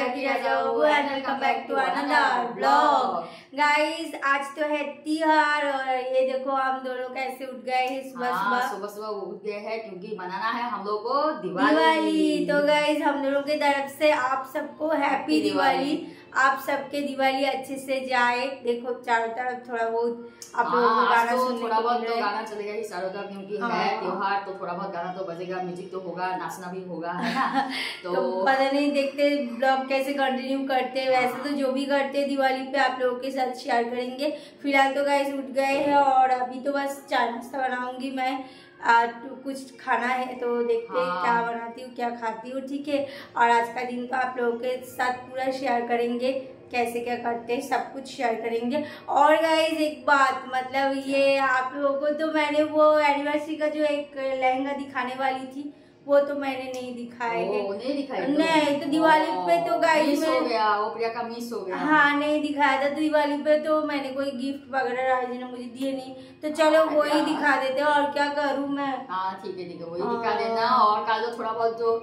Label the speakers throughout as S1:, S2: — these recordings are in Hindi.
S1: चैनल प्रिया की and welcome back to another blog guys आज तो है त्योहार और ये देखो हम दोनों कैसे उठ गए हैं सुबह
S2: हाँ,
S1: सुबह
S2: सुबह सुबह उठ गए हैं क्योंकि मनाना है हम लोग को दिवाली।
S1: दिवाली। तो गाइस हम दोनों की तरफ़ से आप सबको हैप्पी दिवाली। आप सबके दिवाली अच्छे से जाए। देखो चारों तरफ़ थोड़ा बहुत आप लोगों को
S2: हाँ,
S1: गाना
S2: तो
S1: सुनने
S2: थोड़ा बहुत तो गाना चलेगा ही चारों तरफ़ क्योंकि
S1: हाँ।
S2: है। त्योहार तो थोड़ा बहुत गाना तो बजेगा म्यूज़िक तो होगा नाचना भी होगा। है ना
S1: तो,
S2: तो
S1: पता नहीं देखते ब्लॉग कैसे कंटिन्यू करते हैं। वैसे तो जो भी करते हैं दिवाली पे आप लोगों के साथ शेयर करेंगे। फ़िलहाल तो गाइस उठ गए हैं और अभी तो बस चाय नाश्ता बनाऊँगी मैं। आ, तो कुछ खाना है तो देखते हैं
S2: हाँ।
S1: क्या बनाती हूँ क्या खाती हूँ ठीक है और आज का दिन तो आप लोगों के साथ पूरा शेयर करेंगे कैसे क्या करते हैं सब कुछ शेयर करेंगे और गाइज़ एक बात मतलब ये आप लोगों को तो मैंने वो एनिवर्सरी का जो एक लहंगा दिखाने वाली थी वो तो मैंने नहीं दिखाए है।
S2: नहीं दिखाई
S1: नहीं, तो दिवाली पे तो गाइस
S2: मिस हो गया वो प्रिया का मिस हो गया।
S1: हाँ नहीं दिखाया था तो दिवाली पे तो मैंने कोई गिफ्ट वगैरह राज़ी ने मुझे दिए नहीं। तो चलो
S2: हाँ,
S1: वो ही दिखा देते और क्या करूँ मैं?
S2: हाँ ठीक है ठीक है वही
S1: हाँ।
S2: दिखा देना और कल तो थोड़ा बहुत जो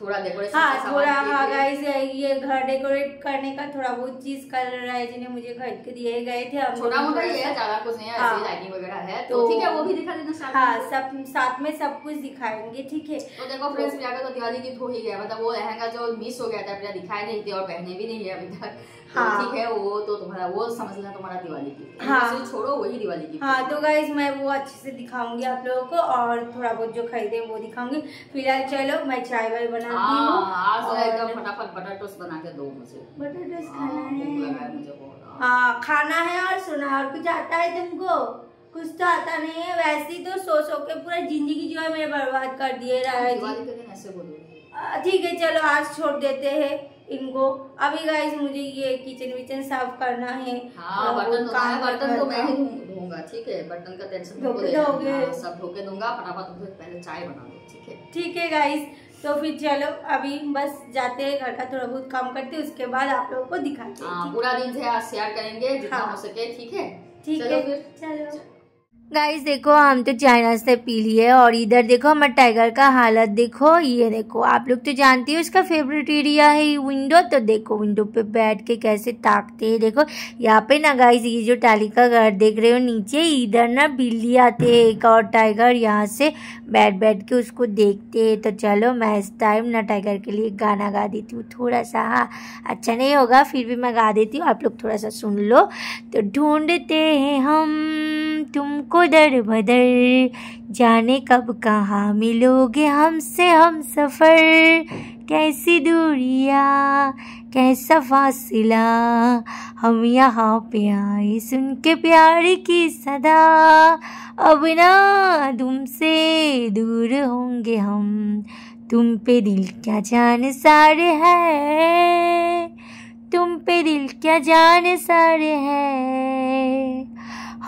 S2: थोड़ा देखो
S1: हाँ थोड़ा हाँ गाइस ये घर डेकोरेट करने का थोड़ा बहुत चीज़ कल है जिन्हें मुझे घर के दिए गए थे
S2: छोटा मोटा ही है ज़्यादा कुछ नहीं है
S1: हाँ।
S2: लाइटिंग वगैरह है तो
S1: तो-
S2: ठीक है वो भी दिखा देना साथ
S1: हाँ। सब साथ में सब कुछ दिखाएँगे ठीक है
S2: तो देखो फ्रेंड्स प्रिया का तो दिवाली गिफ्ट हो ही गया मतलब वो लहंगा जो मिस हो गया था प्रिया दिखाई नहीं थी और पहने भी नहीं है अभी तक तो
S1: हाँ।
S2: ठीक है वो तो तुम्हारा वो समझ लेना तुम्हारा दिवाली गिफ्ट
S1: हाँ।
S2: हाँ। छोड़ो वही दिवाली की
S1: हाँ तो गाइज़ मैं वो अच्छे से दिखाऊँगी आप लोगों को और थोड़ा बहुत जो खरीदे वो दिखाऊँगी फ़िलहाल चलो मैं चाय वाय बनाती
S2: हाँ
S1: हूँ
S2: तो फटाफट बटर टोस्ट बना के दो मुझे।
S1: बटर
S2: हाँ,
S1: खाना
S2: है।
S1: है
S2: मुझे बहुत।
S1: हाँ। खाना है और सुना और कुछ आता है तुमको? कुछ तो आता नहीं है। वैसे ही तो सो सो के पूरा ज़िंदगी जो है मेरे बर्बाद कर दिए रहा है। ठीक है चलो आज छोड़ देते हैं इनको। अभी गाइस मुझे ये किचन विचन साफ़ करना है।
S2: हाँ बर्तन
S1: काम
S2: बर्तन तो मैं ही धोऊँगा ठीक है? बर्तन का टेंशन
S1: धो
S2: तुमको
S1: के
S2: लेना है। सब धो के दूँगा फटाफट पहले चाय बना दो ठीक है?
S1: ठीक है गाइस तो फिर चलो अभी बस जाते हैं घर का थोड़ा बहुत काम करते हैं उसके बाद आप लोगों को दिखाते
S2: हाँ
S1: हैं
S2: पूरा दिन से आज शेयर करेंगे जितना
S1: हाँ।
S2: हो सके ठीक है?
S1: ठीक है
S2: फिर।
S1: चलो। गाइस देखो, हम तो चाइना से पी लिए और इधर देखो, हमारे टाइगर का हालत देखो। ये देखो, आप लोग तो जानते हो इसका फेवरेट एरिया है विंडो तो देखो विंडो पे बैठ के कैसे ताकते हैं। देखो, यहाँ पे ना गाइस ये जो टाली का घर देख रहे हो, नीचे इधर ना बिल्ली आते हैं, एक और टाइगर यहाँ से बैठ बैठ के उसको देखते है। तो चलो, मैं इस टाइम ना टाइगर के लिए गाना गा देती हूँ थोड़ा सा हाँ अच्छा नहीं होगा, फिर भी मैं गा देती हूँ, आप लोग थोड़ा सा सुन लो। तो ढूंढते हैं हम तुमको दर बदर, जाने कब कहाँ मिलोगे हमसे हम सफ़र? कैसी दूरिया, कैसा फासिला? हम यहाँ पे आए सुन के प्यार की सदा। अब ना तुमसे दूर होंगे हम, तुम पे दिल क्या जान सारे है? तुम पे दिल क्या जान सारे है?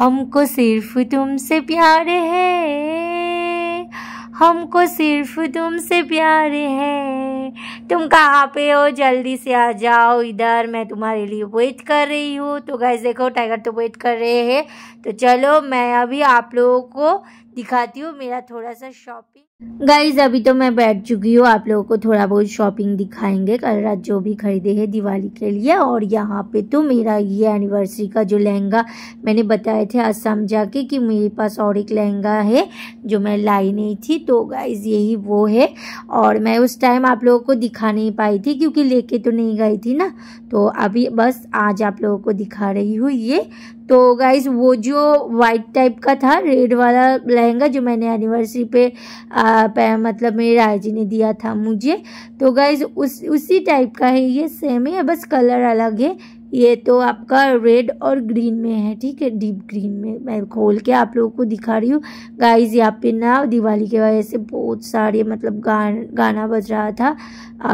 S1: हमको सिर्फ़ तुमसे प्यार है। हमको सिर्फ़ तुमसे प्यार है। तुम कहाँ पे हो? जल्दी से आ जाओ इधर। मैं तुम्हारे लिए वेट कर रही हूँ। तो गैस देखो टाइगर तो वेट कर रहे हैं। तो चलो, मैं अभी आप लोगों को दिखाती हूँ मेरा थोड़ा सा शॉपिंग गाइज़ अभी तो मैं बैठ चुकी हूँ। आप लोगों को थोड़ा बहुत शॉपिंग दिखाएँगे। कल रात जो भी खरीदे हैं, दिवाली के लिए। और यहाँ पे तो मेरा ये एनिवर्सरी का जो लहंगा मैंने बताए थे असम जाके कि मेरे पास और एक लहंगा है, जो मैं लाई नहीं थी। तो गाइज़ यही वो है। और मैं उस टाइम आप लोगों को दिखा नहीं पाई थी, क्योंकि लेके तो नहीं गई थी ना। तो अभी बस आज आप लोगों को दिखा रही हूँ ये। तो गाइज़ वो जो वाइट टाइप का था रेड वाला लहंगा जो मैंने एनिवर्सरी पे आ, पे मतलब मेरे राय जी ने दिया था मुझे तो गाइज़ उस उसी टाइप का है ये सेम ही है बस कलर अलग है। ये तो आपका रेड और ग्रीन में है, ठीक है? डीप ग्रीन में मैं खोल के आप लोगों को दिखा रही हूँ। गाइज़ यहाँ पे ना दिवाली के वजह से बहुत सारे मतलब गान, गाना बज रहा था।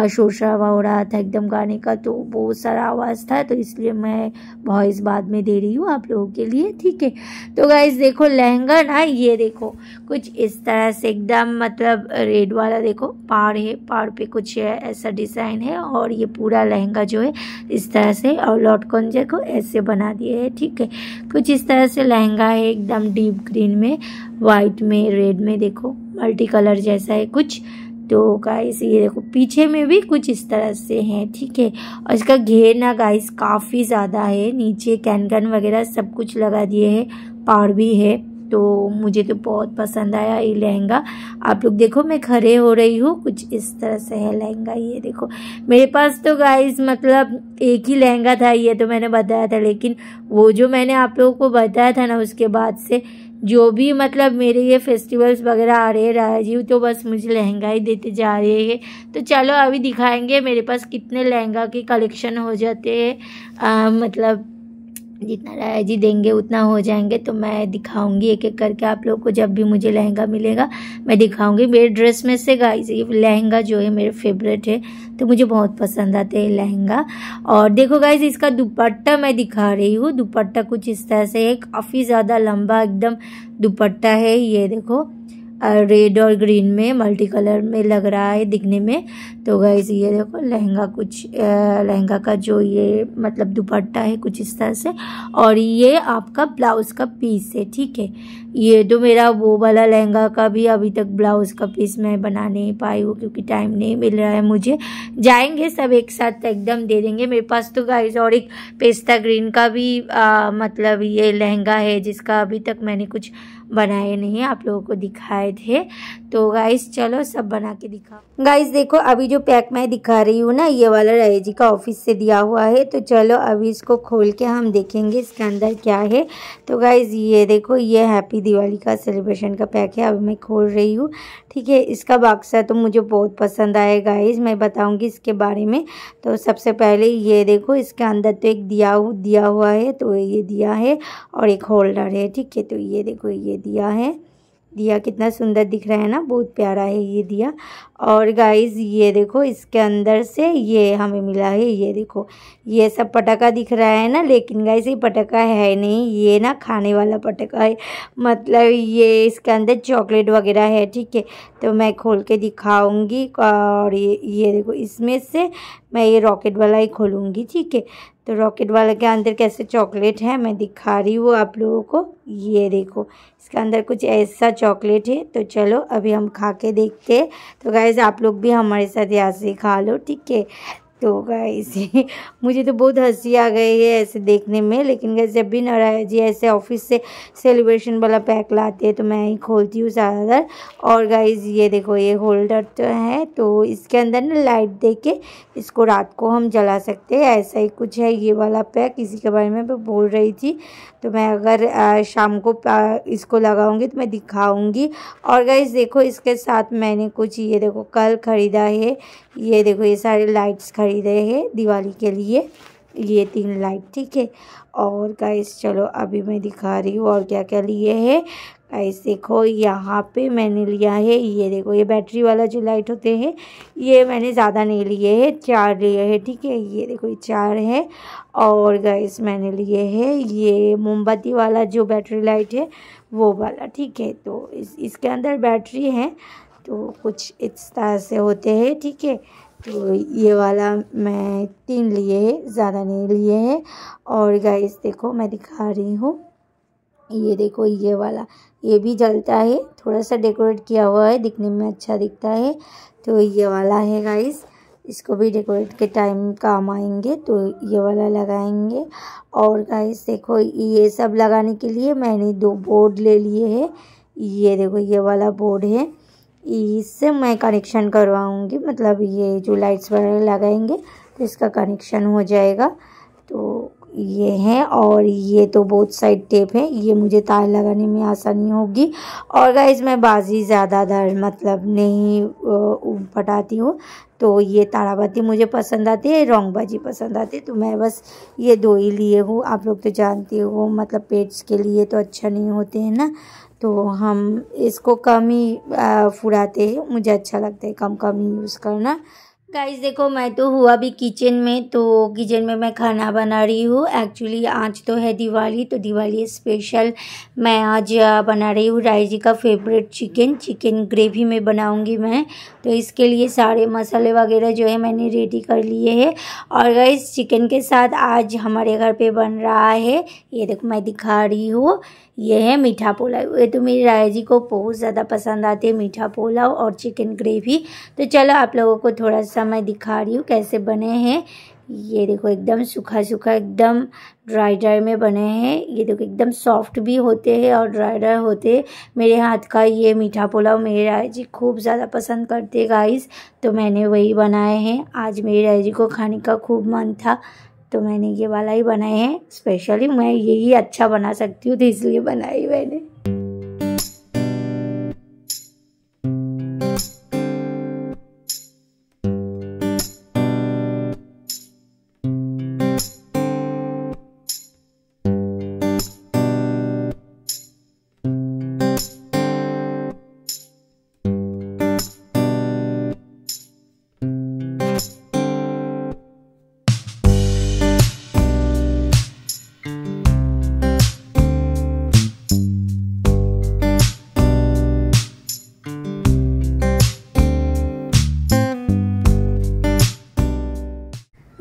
S1: शोर शराबा हो रहा था एकदम गाने का तो बहुत सारा आवाज़ था तो इसलिए मैं वॉइस बाद में दे रही हूँ आप लोगों के लिए, ठीक है? तो गाइज़ देखो लहंगा ना, ये देखो, कुछ इस तरह से एकदम मतलब रेड वाला देखो पाड़ है पाड़ पे कुछ ऐसा डिज़ाइन है और ये पूरा लहंगा जो है इस तरह से और लॉटकॉन को ऐसे बना दिए है, ठीक है। कुछ इस तरह से लहंगा है एकदम डीप ग्रीन में वाइट में, रेड में, देखो मल्टी कलर जैसा है कुछ। तो गाइस, ये देखो, पीछे में भी कुछ इस तरह से है, ठीक है। और इसका घेर ना गाइस काफ़ी ज़्यादा है, नीचे कैन कैन वगैरह सब कुछ लगा दिए है पार भी है। तो मुझे तो बहुत पसंद आया ये लहंगा। आप लोग देखो, मैं खड़े हो रही हूँ। कुछ इस तरह से है लहंगा ये देखो। मेरे पास तो गाइस मतलब एक ही लहंगा था, ये तो मैंने बताया था, लेकिन वो जो मैंने आप लोगों को बताया था ना, उसके बाद से जो भी मतलब मेरे ये फेस्टिवल्स वगैरह आ रहे हैं राजीव तो बस मुझे लहंगा ही देते जा रहे हैं। तो चलो, अभी दिखाएँगे मेरे पास कितने लहंगा के कलेक्शन हो जाते हैं। मतलब जितना राय जी देंगे, उतना हो जाएँगे तो मैं दिखाऊँगी एक एक करके आप लोग को, जब भी मुझे लहंगा मिलेगा, मैं दिखाऊँगी। मेरे ड्रेस में से गाइस ये लहंगा जो है मेरे फेवरेट है तो मुझे बहुत पसंद आते हैं लहंगा। और देखो गाइज़ इसका दुपट्टा मैं दिखा रही हूँ। दुपट्टा कुछ इस तरह से है, काफ़ी ज़्यादा लंबा एकदम दुपट्टा है, ये देखो। रेड और ग्रीन में मल्टी कलर में लग रहा है दिखने में। तो गाइज़ ये देखो लहंगा कुछ लहंगा का जो ये मतलब दुपट्टा है कुछ इस तरह से। और ये आपका ब्लाउज का पीस है ठीक है? ये तो मेरा वो वाला लहंगा का भी अभी तक ब्लाउज का पीस मैं बना नहीं पाई हूँ क्योंकि टाइम नहीं मिल रहा है मुझे। जाएँगे सब एक साथ एकदम दे देंगे। मेरे पास तो गाइज़ और एक पेस्ता ग्रीन का भी आ, मतलब ये लहंगा है जिसका अभी तक मैंने कुछ बनाए नहीं आप लोगों को दिखाए थे। तो गाइस चलो सब बना के दिखा। गाइस देखो, अभी जो पैक मैं दिखा रही हूँ ना, ये वाला राय जी का ऑफ़िस से दिया हुआ है। तो चलो, अभी इसको खोल के हम देखेंगे इसके अंदर क्या है। तो गाइज़ ये देखो, ये हैप्पी दिवाली का सेलिब्रेशन का पैक है। अभी मैं खोल रही हूँ, ठीक है? इसका बक्सा तो मुझे बहुत पसंद आया गाइज़ मैं बताऊँगी इसके बारे में। तो सबसे पहले ये देखो, इसके अंदर तो एक दिया दिया हुआ है तो ये दिया है और एक होल्डर है, ठीक है? तो ये देखो, ये दिया है। दिया कितना सुंदर दिख रहा है ना, बहुत प्यारा है ये दिया। और गाइस ये देखो, इसके अंदर से ये हमें मिला है, ये देखो, ये सब पटाखा दिख रहा है ना, लेकिन गाइस ये पटाखा है नहीं, ये ना खाने वाला पटाखा है। मतलब ये इसके अंदर चॉकलेट वगैरह है, ठीक है तो मैं खोल के दिखाऊँगी, और ये ये देखो, इसमें से मैं ये रॉकेट वाला ही खोलूँगी, ठीक है। तो रॉकेट वाले के अंदर कैसे चॉकलेट है, मैं दिखा रही हूँ आप लोगों को। ये देखो, इसके अंदर कुछ ऐसा चॉकलेट है तो चलो अभी हम खा के देखते हैं। तो गाइज़ आप लोग भी हमारे साथ यहाँ से खा लो, ठीक है? तो गाइस मुझे तो बहुत हँसी आ गई है ऐसे देखने में, लेकिन गैस जब भी नारायण जी ऐसे ऑफ़िस से सेलिब्रेशन वाला पैक लाते हैं तो मैं ही खोलती हूँ ज़्यादातर। और गाइस ये देखो, ये होल्डर तो है तो इसके अंदर ना लाइट दे के इसको रात को हम जला सकते हैं। ऐसा ही कुछ है ये वाला पैक इसी के बारे में मैं बोल रही थी। तो मैं अगर शाम को इसको लगाऊँगी तो मैं दिखाऊँगी। और गाइस देखो, इसके साथ मैंने कुछ, ये देखो, कल ख़रीदा है। ये देखो, ये सारे लाइट्स ख़रीदे हैं दिवाली के लिए। ये तीन लाइट, ठीक है? और गाइस चलो अभी मैं दिखा रही हूँ और क्या क्या लिए है। गाइस देखो, यहाँ पे मैंने लिया है, ये देखो, ये बैटरी वाला जो लाइट होते हैं, ये मैंने ज़्यादा नहीं लिए है, चार लिए है, ठीक है? ये देखो, ये चार है। और गाइस मैंने लिए है, ये मोमबत्ती वाला जो बैटरी लाइट है, वो वाला, ठीक है? तो इस, इसके अंदर बैटरी है तो कुछ इस तरह से होते हैं, ठीक है? तो ये वाला मैं तीन लिए है, ज़्यादा नहीं लिए हैं। और गाइस देखो, मैं दिखा रही हूँ। ये देखो, ये वाला, ये भी जलता है। थोड़ा सा डेकोरेट किया हुआ है, दिखने में अच्छा दिखता है। तो ये वाला है गाइस इसको भी डेकोरेट के टाइम काम आएँगे तो ये वाला लगाएँगे। और गाइस देखो, ये सब लगाने के लिए मैंने दो बोर्ड ले लिए हैं। ये देखो, ये वाला बोर्ड है। इससे मैं कनेक्शन करवाऊँगी। मतलब ये जो लाइट्स वगैरह लगाएँगे तो इसका कनेक्शन हो जाएगा। तो ये है और ये तो बहुत साइड टेप है। ये मुझे तार लगाने में आसानी होगी। और गाइज़ मैं बाजी ज़्यादा दर मतलब नहीं पटाती हूँ। तो ये ताराबाती मुझे पसंद आती है रोंग बाजी पसंद आती है। तो मैं बस ये दो ही लिए हूँ। आप लोग तो जानते हो मतलब पेट्स के लिए तो अच्छा नहीं होते हैं ना। तो हम इसको कम ही फुराते हैं। मुझे अच्छा लगता है कम कम ही यूज़ करना। गाइस देखो, मैं तो हुआ भी किचन में तो किचन में मैं खाना बना रही हूँ। एक्चुअली आज तो है दिवाली तो दिवाली स्पेशल मैं आज बना रही हूँ राय जी का फेवरेट चिकन चिकन ग्रेवी में बनाऊँगी मैं। तो इसके लिए सारे मसाले वगैरह जो है मैंने रेडी कर लिए हैं। और गाइस चिकन के साथ आज हमारे घर पे बन रहा है। ये देखो, मैं दिखा रही हूँ। ये है मीठा पुलाव। ये तो मेरी राय जी को बहुत ज़्यादा पसंद आती है, मीठा पुलाव और चिकन ग्रेवी तो चलो आप लोगों को थोड़ा सा मैं दिखा रही हूँ कैसे बने हैं। ये देखो, एकदम सूखा सूखा, एकदम ड्राई ड्राई में बने हैं। ये देखो, एकदम सॉफ्ट भी होते हैं और ड्राई ड्राई होते हैं। मेरे हाथ का ये मीठा पुलाव मेरे राय जी खूब ज़्यादा पसंद करते गाइस तो मैंने वही बनाए हैं। आज मेरी राय जी को खाने का खूब मन था। तो मैंने ये वाला ही बनाए हैं। स्पेशली मैं यही अच्छा बना सकती हूँ तो इसलिए बनाई मैंने।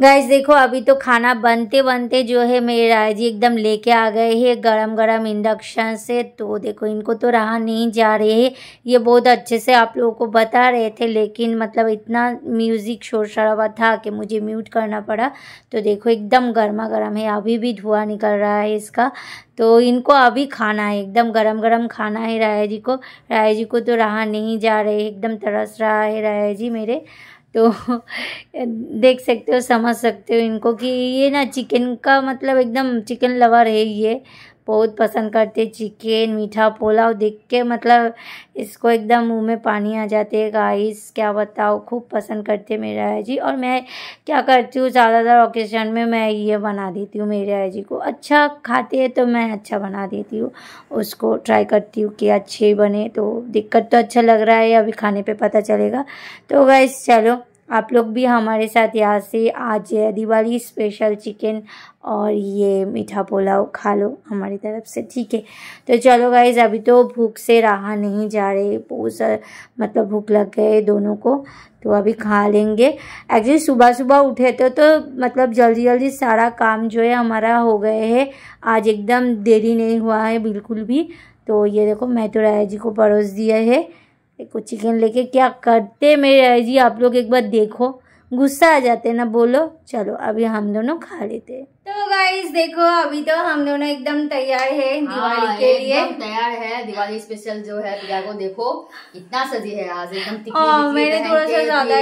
S1: गाइस देखो, अभी तो खाना बनते बनते जो है मेरे जी एकदम लेके आ गए हैं गरम गरम इंडक्शन से। तो देखो, इनको तो रहा नहीं जा रहे है। ये बहुत अच्छे से आप लोगों को बता रहे थे, लेकिन मतलब इतना म्यूज़िक शोर शराबा था कि मुझे म्यूट करना पड़ा। तो देखो, एकदम गर्मा गर्म है। अभी भी धुआँ निकल रहा है इसका। तो इनको अभी खाना है। एकदम गरम गरम खाना है राया जी को। राया जी को तो रहा नहीं जा रहे। एकदम तरस रहा है राया जी मेरे। तो देख सकते हो, समझ सकते हो इनको कि ये ना चिकन का मतलब एकदम चिकन लवर है ये। बहुत पसंद करते चिकन, मीठा, पुलाव देख के मतलब इसको एकदम मुँह में पानी आ जाते हैं। गाइस क्या बताओ खूब पसंद करते मेरे आया जी और मैं क्या करती हूँ? ज़्यादातर ओकेजन में मैं ये बना देती हूँ मेरे आया जी को। अच्छा खाते हैं तो मैं अच्छा बना देती हूँ। उसको ट्राई करती हूँ कि अच्छे बने। तो दिक्कत तो अच्छा लग रहा है। अभी खाने पर पता चलेगा। तो गाइस चलो आप लोग भी हमारे साथ यहाँ से आज दिवाली स्पेशल चिकन और ये मीठा पुलाव खा लो हमारी तरफ़ से, ठीक है? तो चलो गाइज़ अभी तो भूख से रहा नहीं जा रहे, बहुत मतलब भूख लग गए दोनों को तो अभी खा लेंगे। एक्चुअली सुबह सुबह उठे तो तो मतलब जल्दी जल्दी सारा काम जो है हमारा हो गए है। आज एकदम देरी नहीं हुआ है, बिल्कुल भी। तो ये देखो, मैं तो राय जी को परोस दिया है। देखो चिकन लेके क्या करते मेरे जी? आप लोग एक बार देखो। गुस्सा आ जाते ना, बोलो। चलो, अभी हम दोनों खा लेते तो गाइस देखो अभी तो हम दोनों एकदम तैयार है हाँ, दिवाली के लिए।
S2: तैयार है। दिवाली स्पेशल जो है प्रिया को देखो इतना सजी है आज एकदम
S1: हाँ, मैंने थोड़ा सा ज़्यादा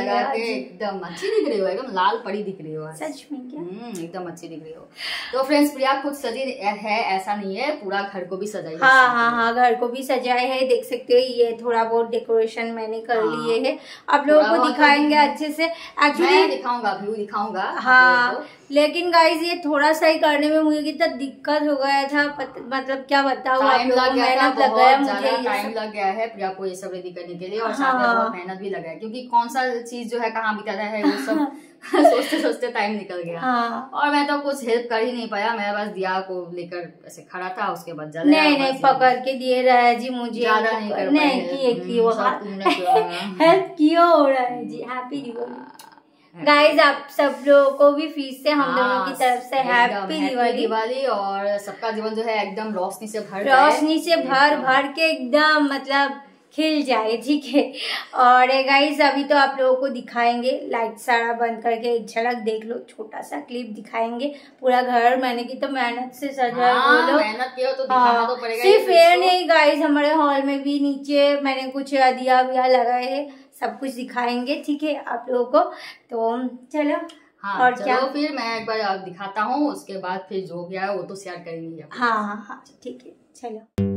S2: लगा के एकदम अच्छी दिख रही हो एकदम लाल पड़ी दिख रही हो
S1: सच में क्या?
S2: हम्म, एकदम अच्छी दिख रही हो। तो फ्रेंड्स प्रिया खुद सजी है ऐसा नहीं है पूरा घर को भी सजाई
S1: हाँ हाँ हाँ घर को भी सजाए है देख सकते हो ये थोड़ा बहुत डेकोरेशन मैंने कर हाँ। लिए है। आप लोगों को दिखाएँगे अच्छे से।
S2: एक्चुअली दिखाऊँगा व्यू दिखाऊँगा।
S1: हाँ लेकिन गाइज़ ये थोड़ा सा ही करने में मुझे कितना दिक्कत हो गया था। पत, मतलब क्या बताऊँ
S2: मेहनत लग गया मुझे टाइम लग गया है प्रिया को ये सब रेडी करने के लिए और हाँ, बहुत मेहनत भी लगा है क्योंकि कौन सा चीज़ जो है कहाँ बिता रहा है वो सब सोचते सोचते टाइम निकल गया। हाँ। और मैं तो कुछ हेल्प कर ही नहीं पाया मैं बस दिया को लेकर ऐसे खड़ा था उसके बाद
S1: ज़्यादा नहीं नहीं पकड़ के दिए रहा है जी मुझे। ज़्यादा नहीं कर नहीं किए किए हेल्प किया। हो रहा है जी। हैप्पी दिवाली गाइज़ आप सब लोगों को भी फ़ीस से हम दोनों की तरफ़ से हैप्पी दिवाली।
S2: दिवाली और सबका जीवन जो है एकदम रोशनी से भर
S1: रोशनी से भर भर के एकदम मतलब खिल जाए ठीक है? और गाइज़ अभी तो आप लोगों को दिखाएँगे लाइट सारा बंद करके एक झलक देख लो छोटा सा क्लिप दिखाएँगे। पूरा घर मैंने की तो मेहनत से सजा
S2: हाँ, बोलो मेहनत किया तो हाँ, तो पड़ेगा
S1: सिर्फ़ ये नहीं गाइज़ हमारे हॉल में भी नीचे मैंने कुछ दिया विया लगाए है। सब कुछ दिखाएँगे ठीक है आप लोगों को। तो चलो
S2: हाँ, और क्या? फिर मैं एक बार दिखाता हूँ उसके बाद फिर जो भी आया वो तो शेयर करेंगे
S1: हाँ हाँ हाँ ठीक है चलो।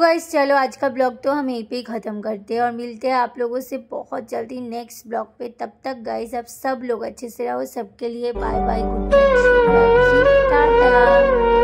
S1: गाइस चलो आज का ब्लॉग तो हम यहीं पे ख़त्म करते हैं और मिलते हैं आप लोगों से बहुत जल्दी नेक्स्ट ब्लॉग पे। तब तक गाइस आप सब लोग अच्छे से रहो, सबके लिए बाय बाय गुड टाटा।